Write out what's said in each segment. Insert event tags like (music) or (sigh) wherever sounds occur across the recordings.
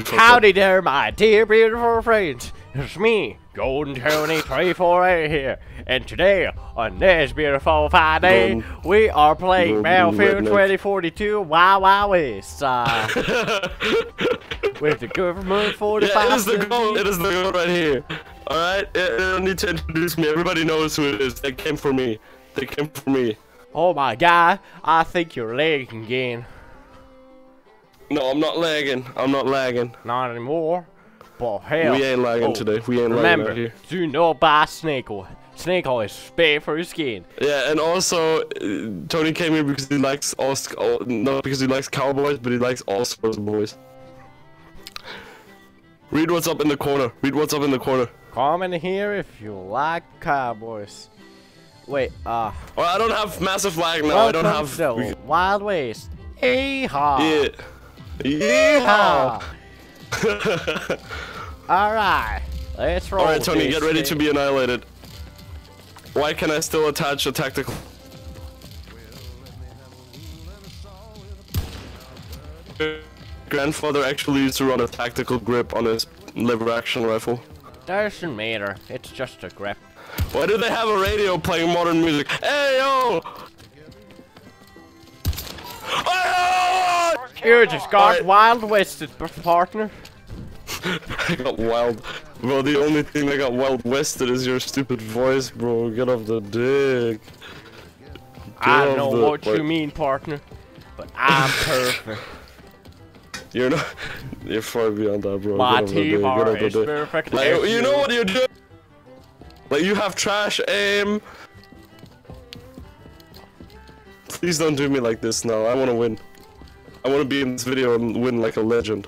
You fucked up. Howdy there, my dear beautiful friends. It's me, Golden Tony 348 here. And today, on this beautiful Friday, day, Golden- we are playing Battlefield 2042 Wild Wild West. Uh, (laughs) with the government 45. Yeah, it is the goal. It is the goal right here. All right, you don't need to introduce me. Everybody knows who it is. They came for me. They came for me. Oh my god, I think you're lagging again. No, I'm not lagging. I'm not lagging. Not anymore. But hell. We ain't lagging oh, today. We ain't lagging Remember, do not buy snake oil. Snake oil is bad for your skin. Yeah, and also uh, Tony came here because he likes all, sc- all not because he likes cowboys, but he likes all sorts of boys. Read what's up in the corner. Read what's up in the corner. Comment here if you like cowboys. Wait, uh, Well, I don't have massive lag now. I don't have. Wild West. Yeehaw! Yeah. Yeehaw! Alright, let's roll. All right, Tony, get ready to be annihilated. Why can I still attach a tactical? Grandfather actually used to run a tactical grip on his lever action rifle. Doesn't matter, it's just a grip. Why do they have a radio playing modern music? Hey yo! You just got Alright. Wild Wested, partner. (laughs) I got wild. Bro, the only thing that got wild wested is your stupid voice, bro. Get off the dick. I off know the- what you mean, partner. But I'm perfect. (laughs) You're not. You're far beyond that, bro. My Get off the dick, team are is dick. perfect. Like, as you know what you're doing? Like, you have trash aim. Please don't do me like this now. I want to win. I want to be in this video and win like a legend.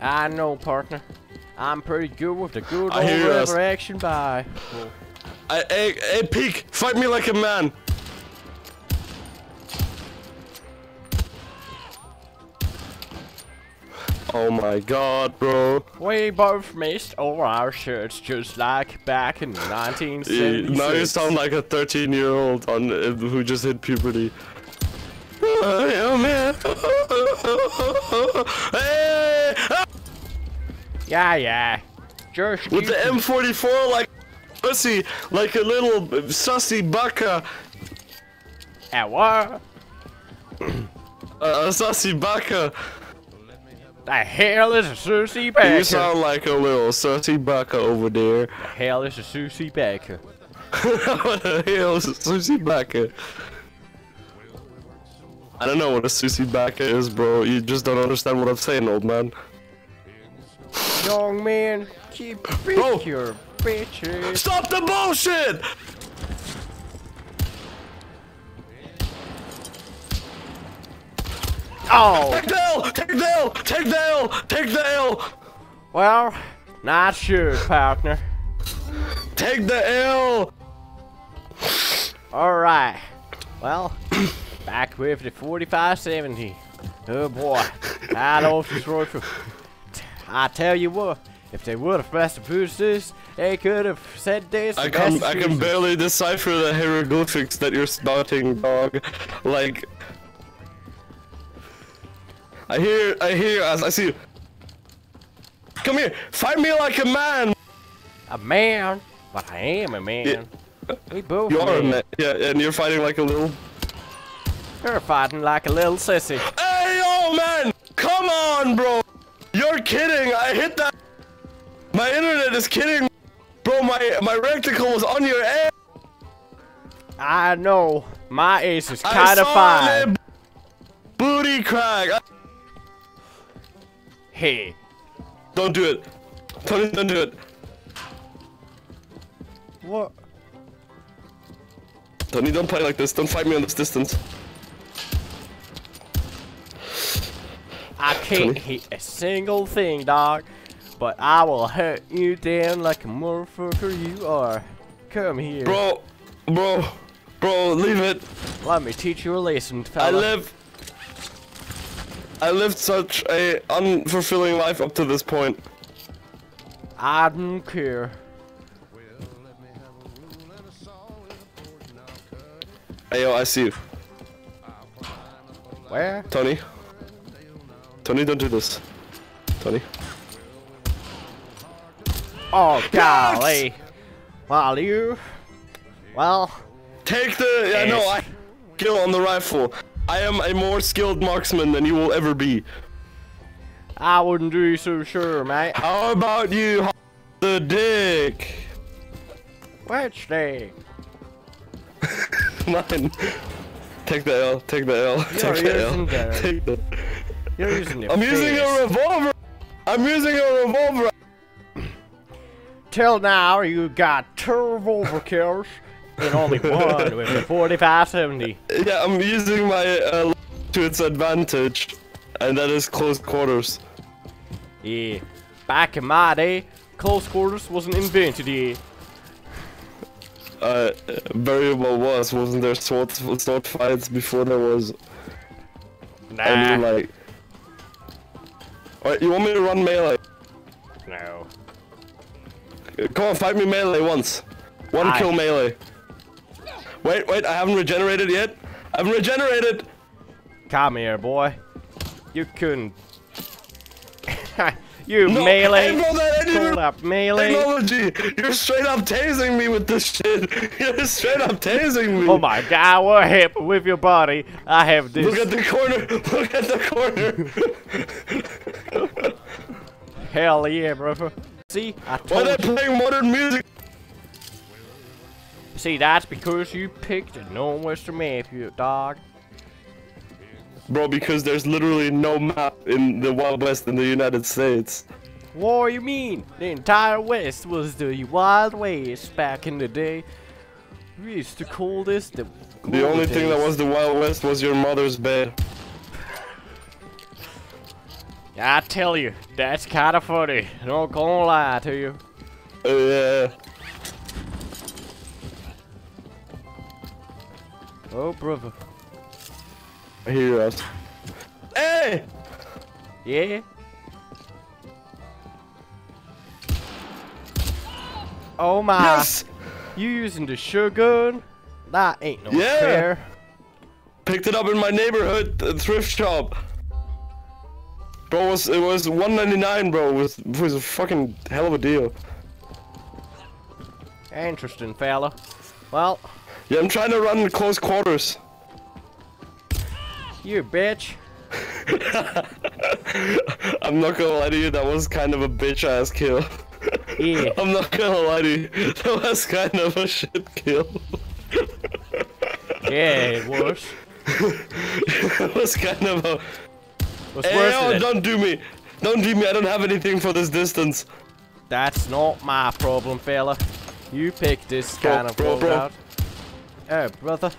I know, partner. I'm pretty good with the good I old hear us. river action by. I, hey, hey, peek! Fight me like a man! Oh my god, bro. We both missed all our shirts just like back in (laughs) Eh, 1976. Now you sound like a 13 year old on uh, who just hit puberty. Oh (laughs) man! hey! ah! Yeah, yeah. Just With the M44 like pussy, like a little sussy baka, Ah, what? uh, a sussy baka. The hell is a Susie You sound like a little sussy baka over there. The hell is a Susie Baker? what (laughs) the hell is a sushi baka? I don't know what a sushi back is, bro. You just don't understand what I'm saying, old man. Young man, keep (gasps) Bro. your bitches. Stop the bullshit! Oh, Take the L! Take the L! Take the L! Take the L! well, not sure, partner. Take the L! Alright. Well, back with the 4570. Oh boy. I don't destroy for. I tell you what, if they would have mass produced this, they could have said this. I can I can barely decipher the hieroglyphics that you're starting, dog. Like I hear I hear I, I see you. Come here, fight me like a man. A man, but I am a man. We both You are a man. Yeah, and you're fighting like a little. You're fighting like a little sissy. Hey, yo, man! Come on, bro! You're kidding! I hit that. My internet is kidding, bro. My my recticle was on your ass. I know. My ace is kind of saw fine. it. Booty crack. I- Hey, Don't do it. Tony, don't do it. what? Tony, don't play like this. Don't fight me on this distance. I can't hit a single thing, dog. But I will hurt you down like a motherfucker you are. Come here. Bro, bro, bro, leave it. Let me teach you a lesson, I fella. live. I lived such a unfulfilling life up to this point. I don't care. Hey, yo, I see you. Where? Tony. Tony, don't do this. Tony. Oh, golly. Well, you... Well, Take the. Yeah, no, I kill on the rifle. I am a more skilled marksman than you will ever be. I wouldn't do so sure, mate. How about you, the dick? Which day? (laughs) Mine. Take the L. Take the L. You're Take the L. Take the. You're using your I'm using a revolver. I'm using a revolver. Till now, you got two revolver kills and only (laughs) one with a 4570. Yeah, I'm using my uh, to its advantage, and that is close quarters. Yeah. Back in my day, close quarters wasn't invented yet. Uh, very well was. Wasn't there sword sword fights before there was? I mean, Nah. like. Alright, you want me to run melee? No. Come on, fight me melee once. One Aye. kill melee. Wait, wait, I haven't regenerated yet. I haven't regenerated. Come here, boy. You couldn't. (laughs) you No, melee. Hey, bro, that ain't even Hold up, melee. Technology. You're straight up tasing me with this shit. (laughs) You're straight up tasing me. Oh my god, what happened with your body? I have this. Look at the corner. (laughs) Look at the corner. (laughs) Hell yeah, brother. See, I Why told they playing modern music? See, that's because you picked a non-western map, you dog. Bro, because there's literally no map in the Wild West in the United States. What do you mean? The entire West was the Wild West back in the day. We used to call this the. The only thing that was the Wild West was your mother's bed. I tell you, that's kind of funny. Not gonna lie to you. Uh, yeah. Oh, brother. I hear us. Hey! Yeah? Oh my. Yes! You using the sugar? That ain't no Yeah. fair. Picked it up in my neighborhood uh, thrift shop. Bro, it was, it was 199 bro. It was, it was a fucking hell of a deal. Interesting, fella. Well, Yeah, I'm trying to run in close quarters. you bitch. (laughs) I'm not gonna lie to you, that was kind of a bitch ass kill. Yeah. I'm not gonna lie to you, that was kind of a shit kill. Yeah, it was. (laughs) it was kind of a. Was Hey, worse oh, don't do me! Don't do me, I don't have anything for this distance. That's not my problem, fella. You picked this Bro, kind of bro, bro. loadout. Oh, brother.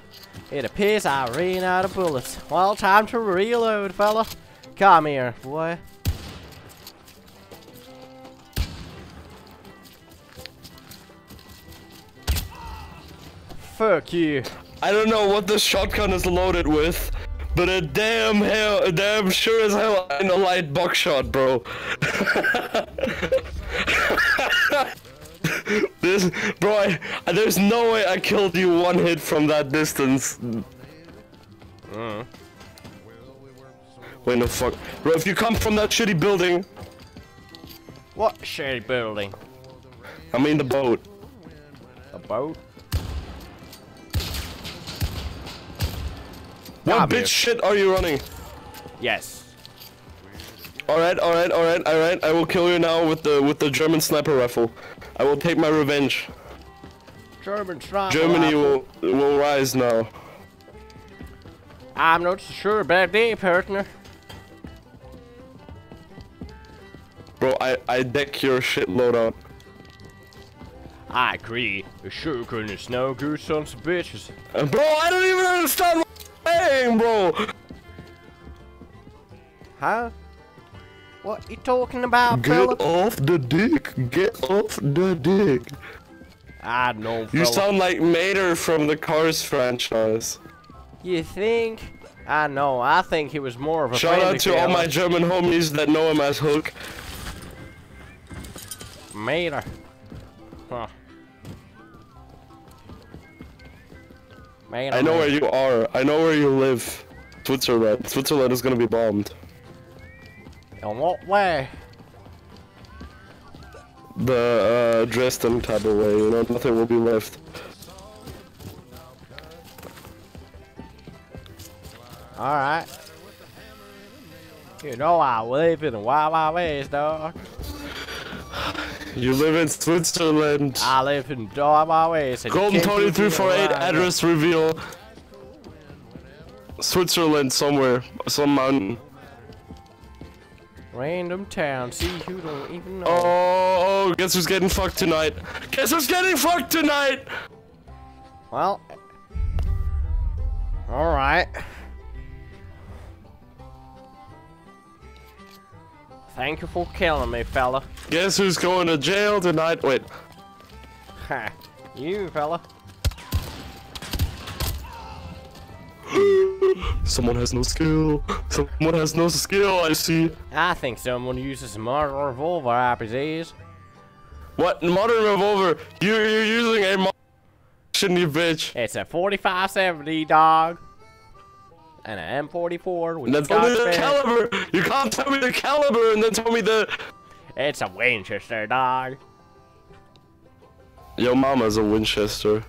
It appears I ran out of bullets. Well, time to reload, fella. Come here, boy. Fuck you. I don't know what this shotgun is loaded with, but a damn hell, a damn sure as hell ain't a light buckshot, bro. (laughs) this, bro, I, there's no way I killed you one hit from that distance. Wait, no fuck, bro. If you come from that shitty building, What shitty building? I mean the boat. A boat? What Come bitch here. shit are you running? Yes. Alright, alright, alright, alright. I will kill you now with the with the German sniper rifle. I will take my revenge. German sniper Germany rifle. will will rise now. I'm not sure about that, partner. Bro, I, I deck your shit loadout. I agree. The sugar is snow goose on some bitches. Uh, bro, I don't even understand you're bro! Huh? What you talking about, Get fella? off the dick! Get off the dick! I know, You sound like Mater from the Cars franchise. You think? I know. I think he was more of a Shout out to all my German homies that know him as Hook. Mater. Huh. I know where you are. I know where you live. Switzerland. Switzerland is gonna be bombed. In what way? the uh, Dresden type of way. You know, nothing will be left. Alright. You know I live in the wild, wild west, dog. You live in Switzerland. I live in the wild, wild west. and you Golden Tony 348 address reveal. Switzerland somewhere, some mountain. Random town. See, you don't even know. Oh, guess who's getting fucked tonight? Guess who's getting fucked tonight? Well. Alright. Thank you for killing me, fella. Guess who's going to jail tonight? Wait, Ha. You, fella. (gasps) someone has no skill. Someone has no skill. I see. I think someone uses a modern revolver RPGs. What modern revolver? You you're using a mo- shouldn't you, bitch? It's a 4570 dog. And an M44 with That's only the caliber. You can't tell me the caliber and then tell me the. It's a Winchester dog. Yo, mama's a Winchester.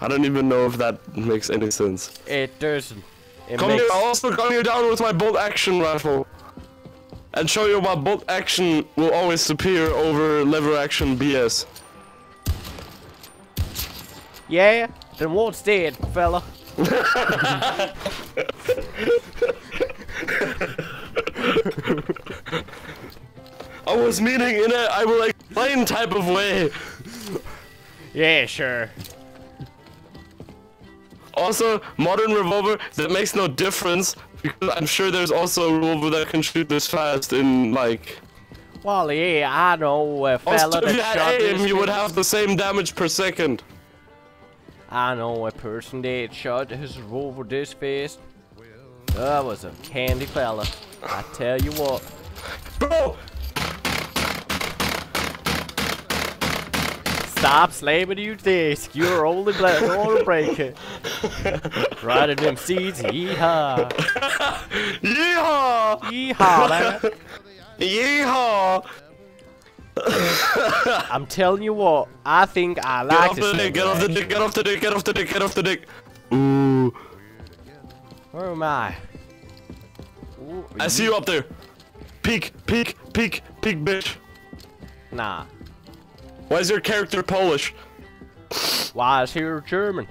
I don't even know if that makes any sense. It doesn't. It Come makes here, I'll also gun you down with my bolt action rifle. And show you why bolt action will always superior over lever action BS. Yeah? Then what's dead, fella? (laughs) (laughs) I was meaning in a I will explain type of way. Yeah, sure. Also, modern revolver, that makes no difference. Because I'm sure there's also a revolver that can shoot this fast in like... Well, yeah, I know a fella Also, if that you shot had aim, you would have the same damage per second. I know a person that shot his revolver this fast. That was a candy fella. I tell you what. Bro! Stop slamming your disc. You're only black (laughs) or break it. Riding them seeds. Yeehaw. Yeehaw! Yeehaw, man. Yeehaw! I'm telling you what. I think I like Get off the dick, get off the dick, get off the dick, get off the dick, get off the dick. Ooh. Where am I? Ooh, I see you up there. Peek, peek, peek, peek, bitch. Nah. Why is your character Polish? Why is here German?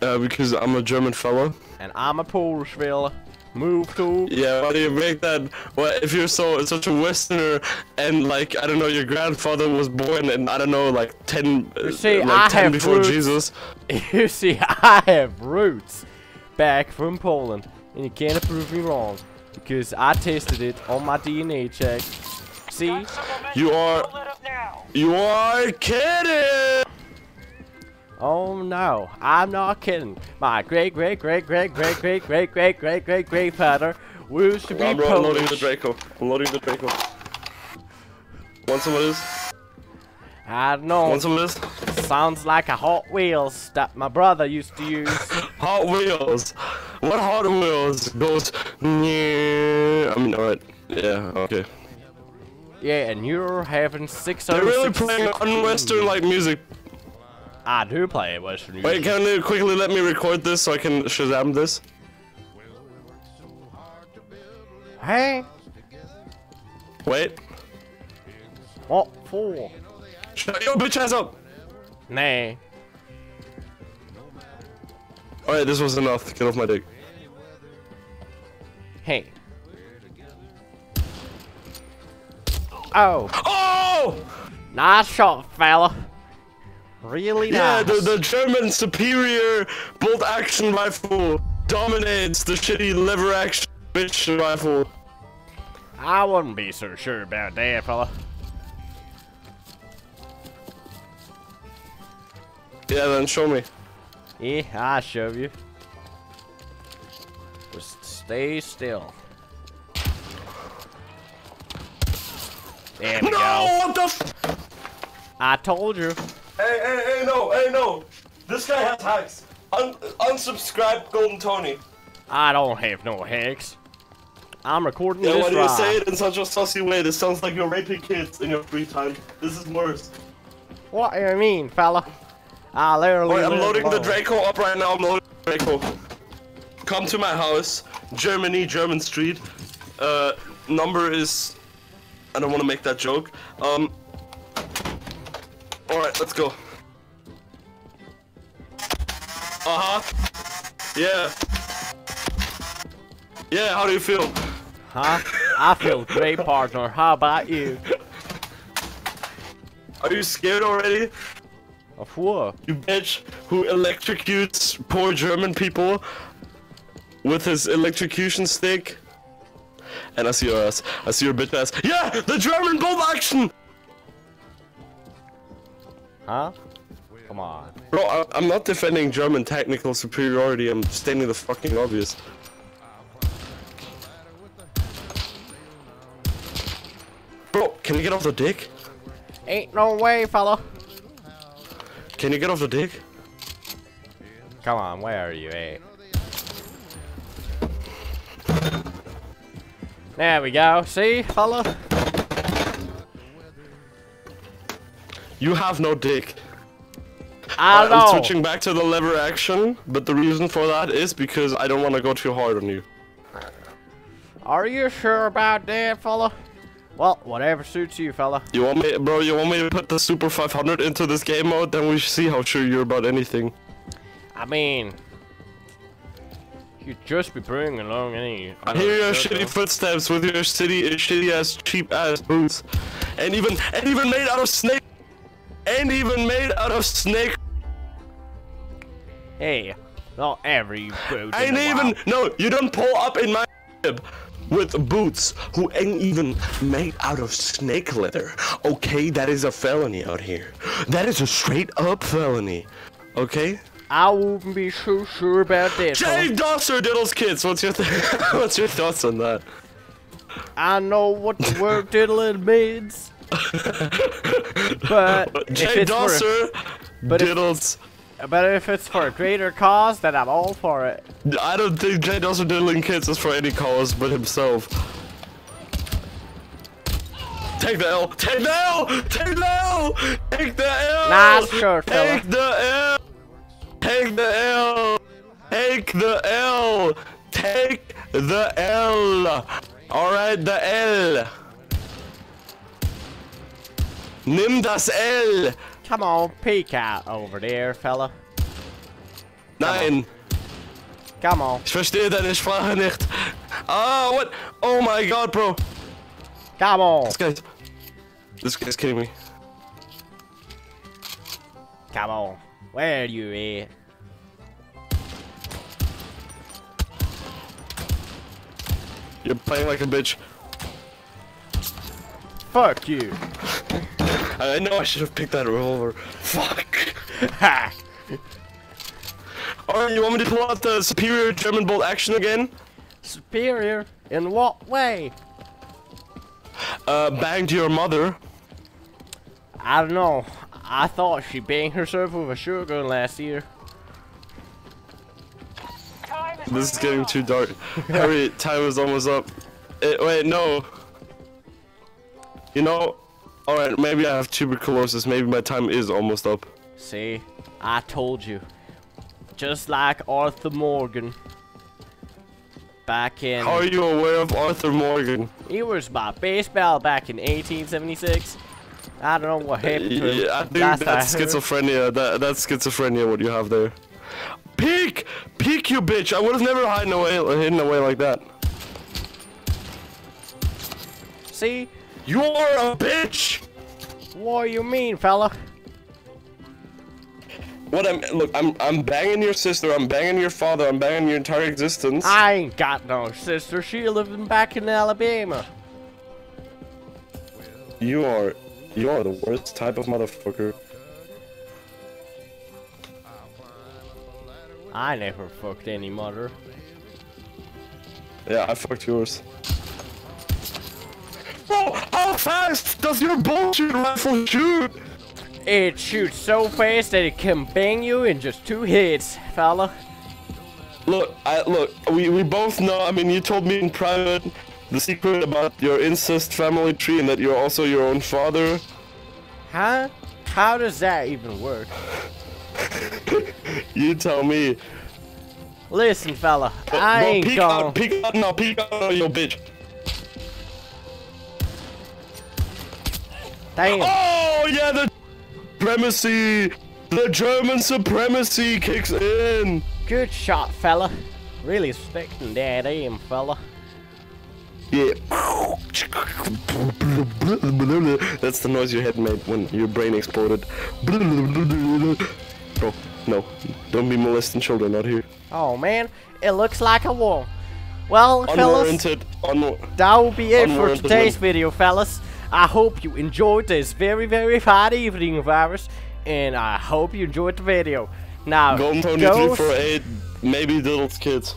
Uh, because I'm a German fella. And I'm a Polish fella. Move to. Yeah, why do you make that? Well, if you're so such a Westerner and like I don't know, your grandfather was born in I don't know, like ten, uh, see, like I ten have before roots. Jesus. (laughs) You see, I have roots back from Poland, and you can't prove me wrong because I tested it on my DNA check. See, You are, you are kidding. oh no, I'm not kidding. My great, great, great, great, great, great, great, great, great, great, great father used to be I'm loading the Polish. Draco. I'm loading the Draco. Want some of this? I don't know. Want some of this? Sounds like a Hot Wheels that my brother used to use. Hot Wheels. What Hot Wheels goes? Yeah. I mean, alright. Yeah. Okay. yeah, and you're having six oh They're really playing un-Western like music. I do play Western music. Wait, can you quickly let me record this so I can Shazam this? Hey, Wait. what for? Shut your bitch ass up. Nah. Alright, this was enough. Get off my dick. Hey. Oh, Oh! nice shot, fella. Really Yeah, nice. the, the German superior bolt action rifle dominates the shitty lever action bitch rifle. I wouldn't be so sure about that, fella. Yeah, then show me. Yeah, I'll show you. Just stay still. There we No! go. What the f- I told you. Hey, hey, hey, no, hey, no. This guy has hacks. Un- unsubscribe Golden Tony. I don't have no hacks. I'm recording Yeah, this why do you right. say it in such a sussy way? This sounds like you're raping kids in your free time. This is worse. What do you mean, fella? I literally. Alright, I'm loading the. Draco up right now. I'm loading the Draco. Come to my house, Germany, German Street. Uh, number is. I don't want to make that joke. Um. Alright, let's go. Uh huh. Yeah. Yeah, how do you feel? Huh? I feel great, partner. How about you? (laughs) Are you scared already? Of what? You bitch who electrocutes poor German people with his electrocution stick. And I see your ass. I see your bitch ass. Yeah! The German bolt action! Huh? Come on. Bro, I, I'm not defending German technical superiority. I'm stating the fucking obvious. Bro, can you get off the dick? Ain't no way, fella. Can you get off the dick? Come on, where are you, eh? There we go. See, fella? You have no dick. I I'm switching back to the lever action, but the reason for that is because I don't want to go too hard on you. Are you sure about that, fella? Well, whatever suits you, fella. You want me, bro? You want me to put the Super 500 into this game mode? Then we see how sure you're about anything. I mean, you'd just be bringing along any. I hear your shitty footsteps with your shitty, shitty ass, cheap ass boots, and even, and even made out of snake, and even made out of snake. Hey, not every boat. Ain't even, no, you don't pull up in my with boots who ain't even made out of snake leather. Okay, that is a felony out here. That is a straight up felony. Okay. I wouldn't be so sure about that. Jay fella. Dosser Diddles Kids, what's your th (laughs) what's your thoughts on that? I know what the word diddling means. (laughs) but Jay Dosser Diddles. But if it's for a greater cause, then I'm all for it. I don't think Jay Dosser Diddling Kids is for any cause but himself. Take the L! Take the L! Take the L! Take the L! Nice fella. Take the L! Take the L! Take the L! Take the L! Alright, the L! Nimm das L! Come on, peek out over there, fella. Nein! Come on, Ich verstehe deine Sprache nicht. Ah, what? Oh my god, bro. come on, This guy's... This guy's kidding me. come on. Where are you at? You're playing like a bitch. Fuck you. I know I should have picked that revolver. Fuck. (laughs) Ha! Alright, you want me to pull out the superior German bolt action again? Superior? In what way? Uh, banged your mother. I don't know. I thought she banged herself with a shotgun last year. This is getting too dark. Hurry, (laughs) time is almost up. Eh, wait, no. You know, alright, maybe I have tuberculosis. Maybe my time is almost up. See? I told you. Just like Arthur Morgan. Back in... How are you aware of Arthur Morgan? He was my baseball back in 1876. I don't know what happened to him. Yeah, I think Last that's I schizophrenia. That that's schizophrenia. What you have there. Peek, peek, you bitch! I would have never hidden away, hidden away like that. See? You are a bitch. What you mean, fella? What I'm look, I'm I'm banging your sister. I'm banging your father. I'm banging your entire existence. I ain't got no sister. She living back in Alabama. You are, you are the worst type of motherfucker. I never fucked any mother. Yeah, I fucked yours. Bro, how fast does your bullshit rifle shoot? It shoots so fast that it can bang you in just two hits, fella. Look, I look. We we both know. I mean, you told me in private the secret about your incest family tree and that you're also your own father? Huh? How does that even work? (laughs) You tell me. Listen, fella, Well, I ain't peek gone. out, peek out now, peek out now, you bitch. Damn. Oh yeah, the supremacy, the German supremacy kicks in. Good shot, fella. Really respecting that eh, aim, fella. Yeah. That's the noise your head made when your brain exploded. Bro, no, don't be molesting children out here. Oh man, it looks like a war. Well, fellas, that will be it for today's video, fellas. I hope you enjoyed this very, very hot evening of ours, and I hope you enjoyed the video. Now, Golden Tony go 348, maybe little kids.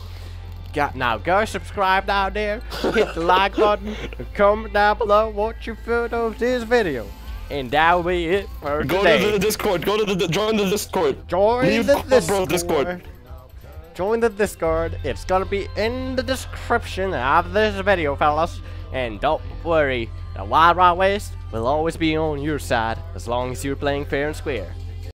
Got now go subscribe down there, hit the like button, and comment down below what you thought of this video. And that will be it for Go today. to the Discord, go to the, join the Discord. Join Leave the Discord. Discord. Join the Discord. It's gonna be in the description of this video, fellas. And don't worry, the Wild Wild West will always be on your side as long as you're playing fair and square.